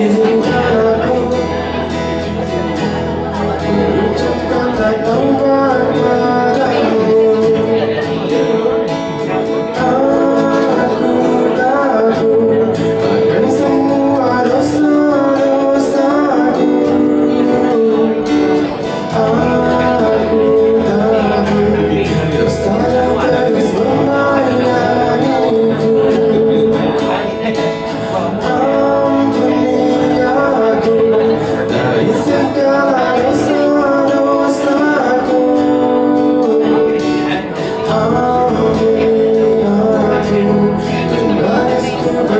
Jesus. Amém.